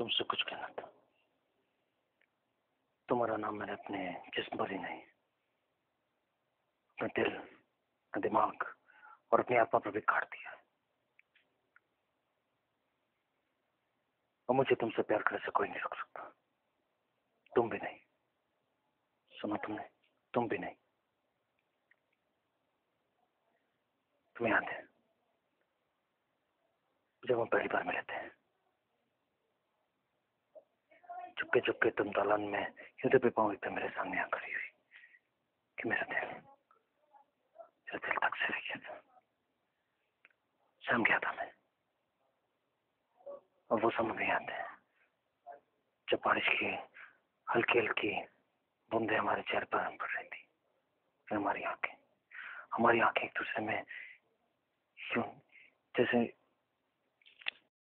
तुमसे कुछ कहना था। तुम्हारा नाम मैंने अपने जिसम पर ही नहीं, अपने दिल, अपने दिमाग और अपनी आत्मा पर भी काट दिया। और मुझे तुमसे प्यार करने से कोई नहीं रोक सकता। तुम भी नहीं। सुना तुमने? तुम भी नहीं। तुम्हें याद है, जब हम पहली बार मिले थे चुपके चुपके तुम दालान में युद्ध पे पाओ पे मेरे सामने आ खड़ी हुई कि मेरा दिल मेरा दिल तक से गया था। सम गया था मैं। और वो समय भी याद है, जब बारिश की हल्की हल्की बूंदे हमारे चेहरे पर पड़ रही थी, फिर हमारी आँखें हमारी आँखें एक दूसरे में यूँ, जैसे